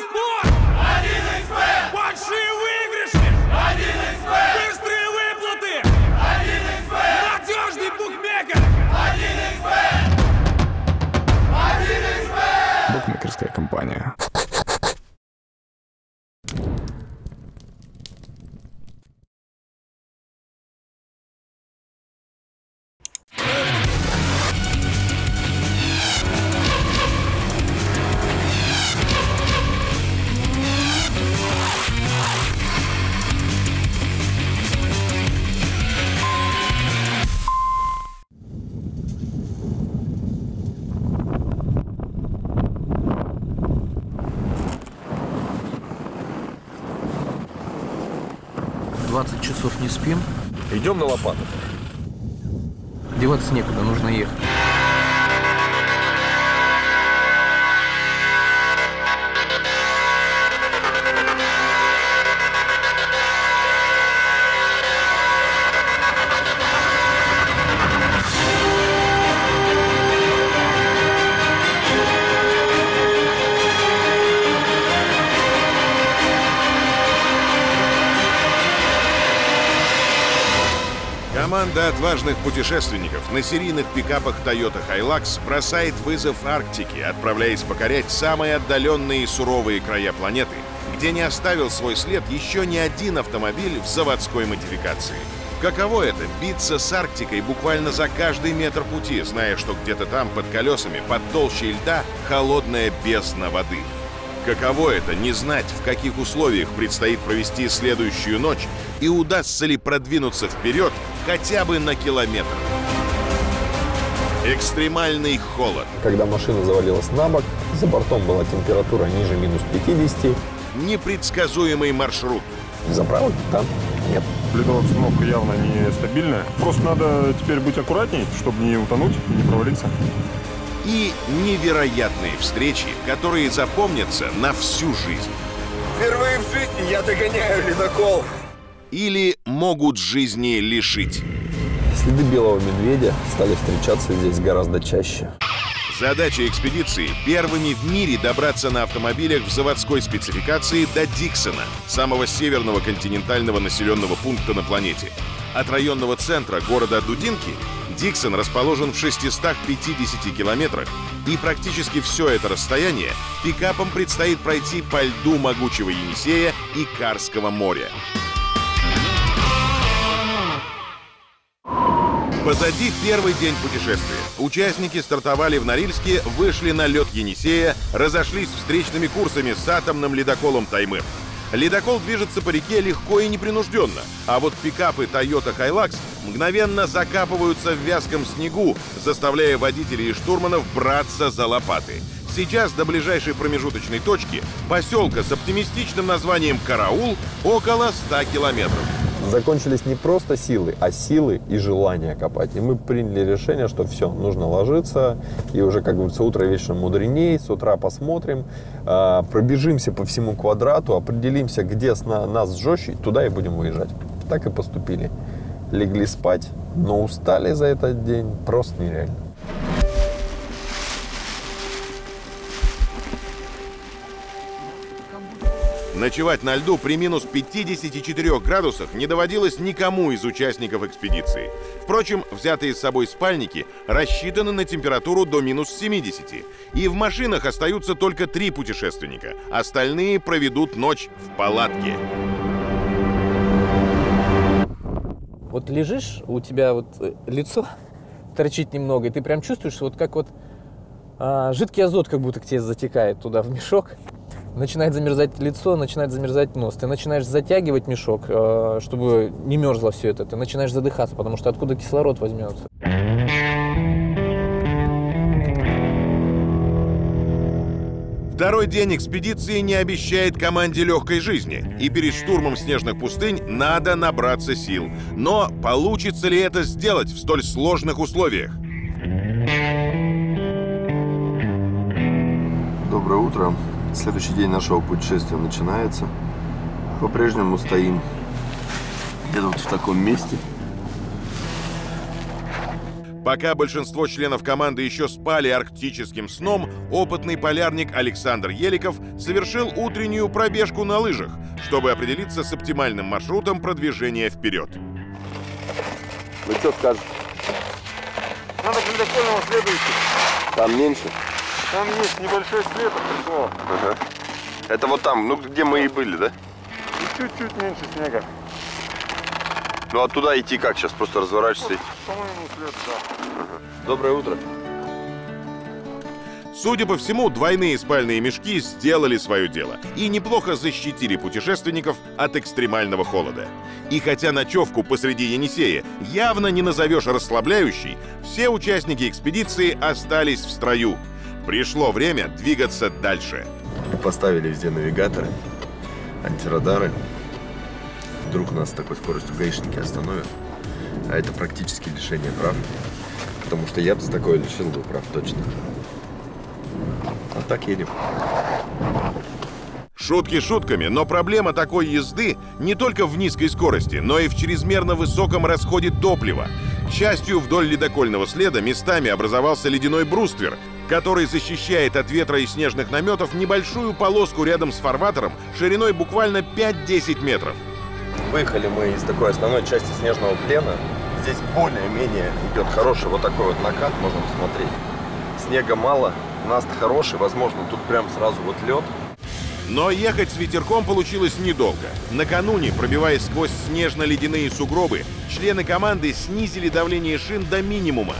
спорт! 1xbet! Большие выигрыши! 1xbet! Быстрые выплаты! 1xbet! Надежный букмекер! 1xbet! Букмекерская компания. Часов не спим. Идем на лопату. Деваться некуда, нужно ехать. Отважных путешественников на серийных пикапах Toyota Hilux бросает вызов Арктике, отправляясь покорять самые отдаленные и суровые края планеты, где не оставил свой след еще ни один автомобиль в заводской модификации. Каково это — биться с Арктикой буквально за каждый метр пути, зная, что где-то там под колесами, под толщей льда, холодная бездна воды. Каково это — не знать, в каких условиях предстоит провести следующую ночь и удастся ли продвинуться вперед хотя бы на километр. Экстремальный холод, Когда машина завалилась на бок, за бортом была температура ниже минус 50. непредсказуемый маршрут, Заправок там нет. Ледовая обстановка явно нестабильная. Просто надо теперь быть аккуратней, чтобы не утонуть и не провалиться. И невероятные встречи, которые запомнятся на всю жизнь. Впервые в жизни я догоняю ледокол. Или могут жизни лишить. Следы белого медведя стали встречаться здесь гораздо чаще. Задача экспедиции — первыми в мире добраться на автомобилях в заводской спецификации до Диксона, самого северного континентального населенного пункта на планете. От районного центра города Дудинки Диксон расположен в 650 километрах, и практически все это расстояние пикапам предстоит пройти по льду могучего Енисея и Карского моря. Позади первый день путешествия. Участники стартовали в Норильске, вышли на лед Енисея, разошлись встречными курсами с атомным ледоколом Таймыр. Ледокол движется по реке легко и непринужденно, а вот пикапы Toyota Hilux мгновенно закапываются в вязком снегу, заставляя водителей и штурманов браться за лопаты. Сейчас до ближайшей промежуточной точки, поселка с оптимистичным названием Караул, около 100 километров. Закончились не просто силы, а силы и желание копать. И мы приняли решение, что все, нужно ложиться. И уже, как говорится, утро вечером мудреней. С утра посмотрим, а, пробежимся по всему квадрату, определимся, где нас жестче, туда и будем выезжать. Так и поступили. Легли спать, но устали за этот день просто нереально. Ночевать на льду при минус 54 градусах не доводилось никому из участников экспедиции. Впрочем, взятые с собой спальники рассчитаны на температуру до минус 70. И в машинах остаются только три путешественника. Остальные проведут ночь в палатке. Вот лежишь, у тебя вот э, лицо торчит немного, и ты прям чувствуешь, вот как вот а, жидкий азот как будто к тебе затекает туда в мешок. Начинает замерзать лицо, начинает замерзать нос. Ты начинаешь затягивать мешок, э, чтобы не мерзло все это. Ты начинаешь задыхаться, потому что откуда кислород возьмется. Второй день экспедиции не обещает команде легкой жизни, и перед штурмом снежных пустынь надо набраться сил. Но получится ли это сделать в столь сложных условиях? Доброе утро. Следующий день нашего путешествия начинается. По-прежнему стоим где-то вот в таком месте. Пока большинство членов команды еще спали арктическим сном, опытный полярник Александр Еликов совершил утреннюю пробежку на лыжах, чтобы определиться с оптимальным маршрутом продвижения вперед. Ну что скажешь? Надо к ледокольному следу идти. Там меньше? Там есть небольшой след от прикола. Ага. Это вот там, ну где мы и были, да? И чуть-чуть меньше снега. Ну а туда идти как сейчас? Просто разворачиваться? и- По-моему, след, да. Доброе утро. Судя по всему, двойные спальные мешки сделали свое дело и неплохо защитили путешественников от экстремального холода. И хотя ночевку посреди Енисея явно не назовешь расслабляющей, все участники экспедиции остались в строю. Пришло время двигаться дальше. Поставили везде навигаторы, антирадары. Вдруг нас с такой скоростью гаишники остановят. А это практически лишение прав. Потому что я бы за такое лишил бы прав точно. А так едем. Шутки шутками, но проблема такой езды не только в низкой скорости, но и в чрезмерно высоком расходе топлива. К счастью, вдоль ледокольного следа местами образовался ледяной бруствер, который защищает от ветра и снежных наметов небольшую полоску рядом с фарватером шириной буквально 5-10 метров. Выехали мы из такой основной части снежного плена. Здесь более-менее идет хороший вот такой вот накат, можно посмотреть. Снега мало, наст хороший, возможно, тут прям сразу вот лед. Но ехать с ветерком получилось недолго. Накануне, пробиваясь сквозь снежно-ледяные сугробы, члены команды снизили давление шин до минимума.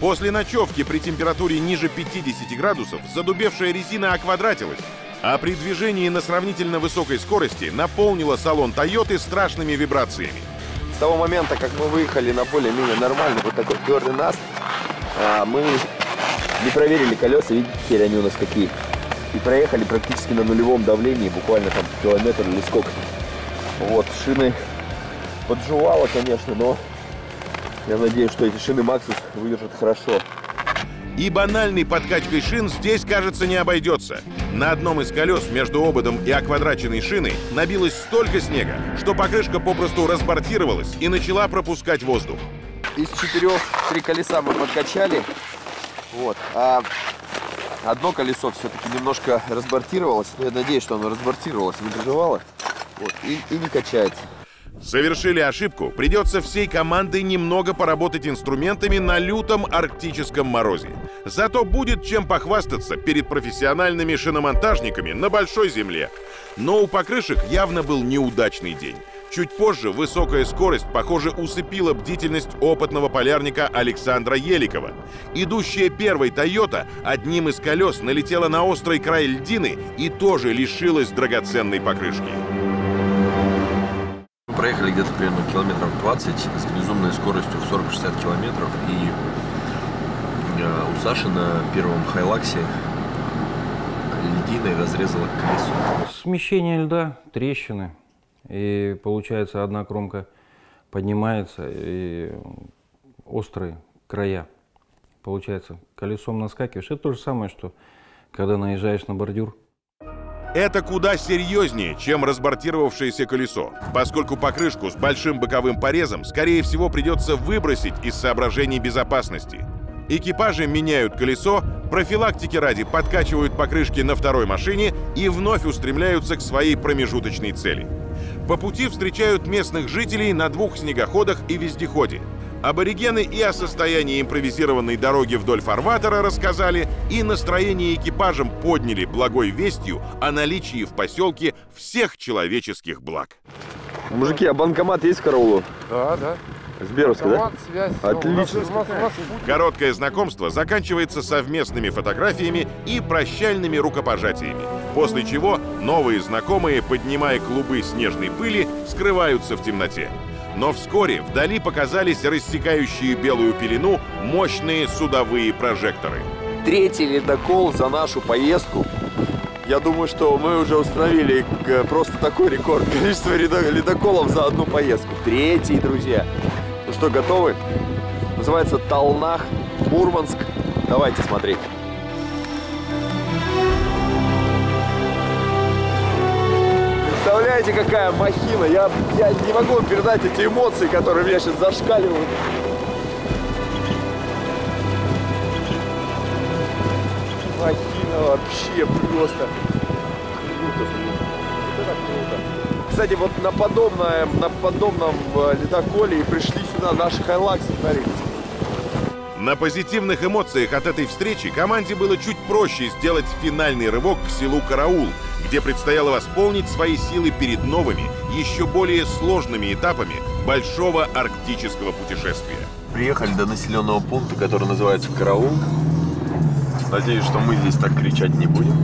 После ночевки при температуре ниже 50 градусов задубевшая резина оквадратилась, а при движении на сравнительно высокой скорости наполнила салон Тойоты страшными вибрациями. С того момента, как мы выехали на более-менее нормальный вот такой твердый наст, а, мы не проверили колеса, видите, теперь они у нас какие. И проехали практически на нулевом давлении, буквально там километр или сколько. Вот, шины подживало, конечно, но я надеюсь, что эти шины Maxus выдержат хорошо. И банальной подкачкой шин здесь, кажется, не обойдется. На одном из колес между ободом и оквадраченной шиной набилось столько снега, что покрышка попросту разбортировалась и начала пропускать воздух. Из четырех три колеса мы подкачали. Вот. А одно колесо все-таки немножко разбортировалось. Но я надеюсь, что оно разбортировалось, не доживало. Вот. И, и не качается. Совершили ошибку, придется всей командой немного поработать инструментами на лютом арктическом морозе. Зато будет чем похвастаться перед профессиональными шиномонтажниками на большой земле. Но у покрышек явно был неудачный день. Чуть позже высокая скорость, похоже, усыпила бдительность опытного полярника Александра Еликова. Идущая первой «Тойота» одним из колес налетела на острый край льдины и тоже лишилась драгоценной покрышки. Где-то примерно километров 20 с безумной скоростью в 40-60 километров. И э, у Саши на первом Хайлаксе льдиной разрезала колесо. Смещение льда, трещины. И получается, одна кромка поднимается, и острые края. Получается, колесом наскакиваешь. Это то же самое, что когда наезжаешь на бордюр. Это куда серьезнее, чем разбортировавшееся колесо, поскольку покрышку с большим боковым порезом, скорее всего, придется выбросить из соображений безопасности. Экипажи меняют колесо, профилактики ради подкачивают покрышки на второй машине и вновь устремляются к своей промежуточной цели. По пути встречают местных жителей на двух снегоходах и вездеходе. Аборигены и о состоянии импровизированной дороги вдоль фарватера рассказали, и настроение экипажам подняли благой вестью о наличии в поселке всех человеческих благ. Мужики, а банкомат есть в Караулу? Да, да. Сберовский, да? Связь. Отлично. У нас, у нас- у нас путь. Короткое знакомство заканчивается совместными фотографиями и прощальными рукопожатиями, после чего новые знакомые, поднимая клубы снежной пыли, скрываются в темноте. Но вскоре вдали показались рассекающие белую пелену мощные судовые прожекторы. Третий ледокол за нашу поездку. Я думаю, что мы уже установили э, просто такой рекорд количества ледо- ледоколов за одну поездку. Третий, друзья. Ну что, готовы? Называется Талнах, Мурманск. Давайте смотреть. представляете, какая махина? Я, я не могу передать эти эмоции, которые меня сейчас зашкаливают. Махина вообще просто круто. Это круто. Кстати, вот на подобном, на подобном э, ледоколе и пришли сюда наши хайлаксы смотрите. На позитивных эмоциях от этой встречи команде было чуть проще сделать финальный рывок к селу Караул – где предстояло восполнить свои силы перед новыми, еще более сложными этапами большого арктического путешествия. Приехали до населенного пункта, который называется Караул. Надеюсь, что мы здесь так кричать не будем.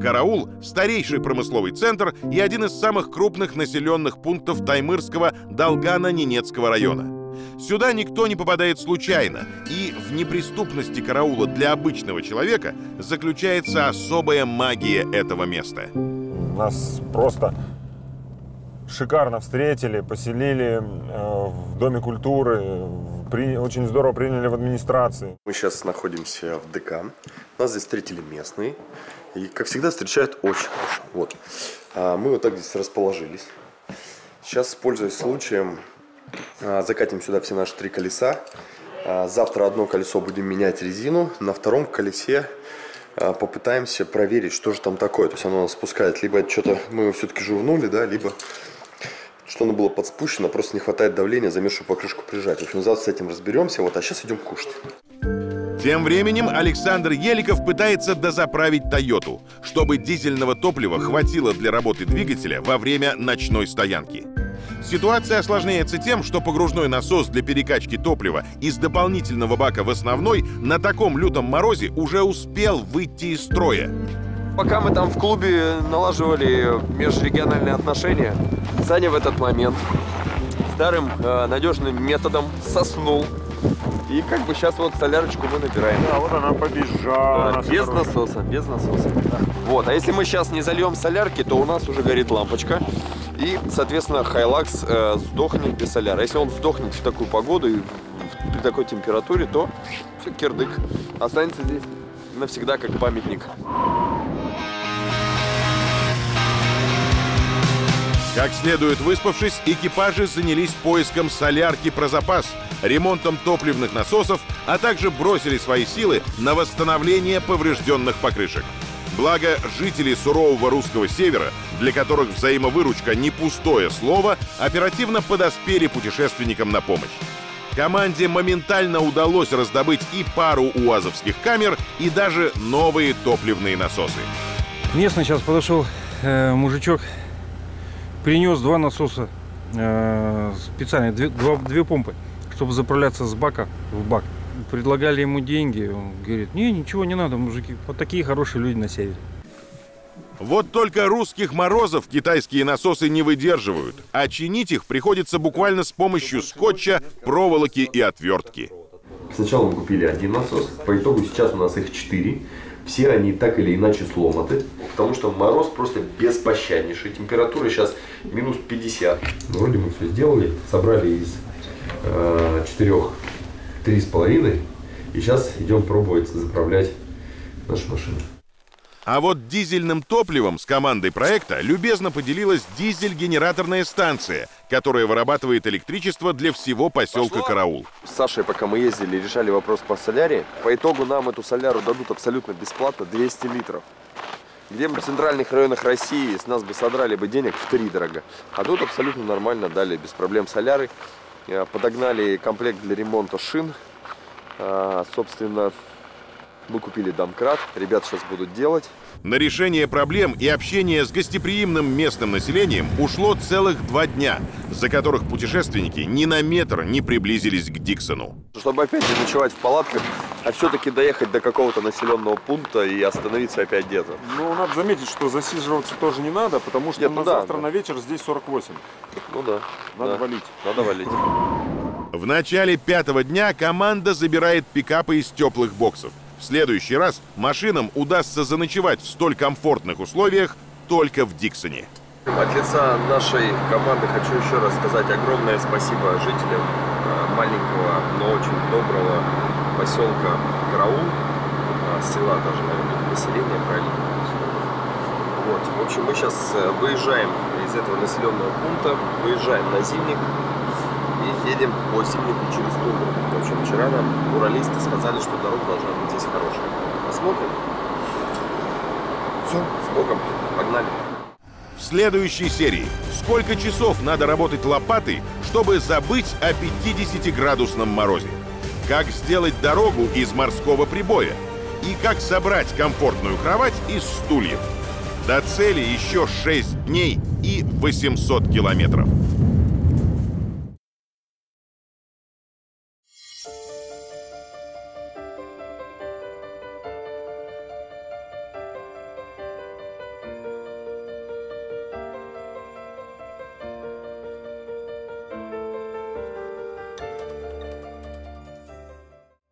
Караул – старейший промысловый центр и один из самых крупных населенных пунктов Таймырского Долгана-Ненецкого района. Сюда никто не попадает случайно, и в неприступности караула для обычного человека заключается особая магия этого места. Нас просто шикарно встретили, поселили э, в Доме культуры, при- очень здорово приняли в администрации. Мы сейчас находимся в ДК. Нас здесь встретили местные. И, как всегда, встречают очень хорошо. Вот. А мы вот так здесь расположились. Сейчас, пользуясь случаем, закатим сюда все наши три колеса. А, Завтра одно колесо будем менять резину. На втором колесе а, попытаемся проверить, что же там такое. То есть оно нас спускает. Либо что-то мы его все-таки журнули, да, либо что оно было подспущено, просто не хватает давления, замерзшую покрышку прижать. В общем, завтра с этим разберемся. Вот, а сейчас идем кушать. Тем временем Александр Еликов пытается дозаправить «Тойоту», чтобы дизельного топлива хватило для работы двигателя во время ночной стоянки. Ситуация осложняется тем, что погружной насос для перекачки топлива из дополнительного бака в основной на таком лютом морозе уже успел выйти из строя. Пока мы там в клубе налаживали межрегиональные отношения, Саня в этот момент старым э, надежным методом соснул. И как бы сейчас вот солярочку мы набираем. А вот она побежала. Да, без дорожка. насоса, без насоса. Вот, а если мы сейчас не зальем солярки, то у нас уже горит лампочка. И, соответственно, Хайлакс э, сдохнет без соляра. Если он сдохнет в такую погоду и при такой температуре, то все, кирдык. Останется здесь навсегда как памятник. Как следует выспавшись, экипажи занялись поиском солярки про запас, ремонтом топливных насосов, а также бросили свои силы на восстановление поврежденных покрышек. Благо, жители сурового русского севера, для которых взаимовыручка не пустое слово, оперативно подоспели путешественникам на помощь. Команде моментально удалось раздобыть и пару уазовских камер, и даже новые топливные насосы. Местный сейчас подошел э, мужичок, принес два насоса, э, специально две, два- две помпы, чтобы заправляться с бака в бак. Предлагали ему деньги, он говорит, не, ничего не надо, мужики, вот такие хорошие люди на севере. Вот только русских морозов китайские насосы не выдерживают, а чинить их приходится буквально с помощью скотча, проволоки и отвертки. Сначала мы купили один насос, по итогу сейчас у нас их четыре. Все они так или иначе сломаты, потому что мороз просто беспощаднейший. Температура сейчас минус 50. Вроде мы все сделали, собрали из э, четырех три с половиной. И сейчас идем пробовать заправлять нашу машину. А вот дизельным топливом с командой проекта любезно поделилась дизель-генераторная станция, которая вырабатывает электричество для всего поселка Караул. С Сашей, пока мы ездили, решали вопрос по соляре. По итогу нам эту соляру дадут абсолютно бесплатно 200 литров. Где бы в центральных районах России с нас бы содрали бы денег в три дорого. А тут абсолютно нормально дали, без проблем соляры. Э, Подогнали комплект для ремонта шин. А, Собственно, мы купили домкрат. Ребят сейчас будут делать. На решение проблем и общение с гостеприимным местным населением ушло целых два дня, за которых путешественники ни на метр не приблизились к Диксону. Чтобы опять не ночевать в палатках, а все-таки доехать до какого-то населенного пункта и остановиться опять где-то. Ну, надо заметить, что засиживаться тоже не надо, потому что Нет, на ну да, завтра да. на вечер здесь 48. Ну да. Надо да. валить. Надо валить. В начале пятого дня команда забирает пикапы из теплых боксов. В следующий раз машинам удастся заночевать в столь комфортных условиях только в Диксоне. От лица нашей команды хочу еще раз сказать огромное спасибо жителям э, маленького, но очень доброго поселка Караул, э, села даже, наверное, население, правильно? Вот, в общем, мы сейчас выезжаем из этого населенного пункта, выезжаем на Зимник едем по Зимнику через тундру. В общем, вчера нам уралисты сказали, что дорога должна быть здесь хорошая. Посмотрим. Все, с Богом, погнали. В следующей серии сколько часов надо работать лопатой, чтобы забыть о 50-градусном морозе? Как сделать дорогу из морского прибоя? И как собрать комфортную кровать из стульев? До цели еще 6 дней и 800 километров.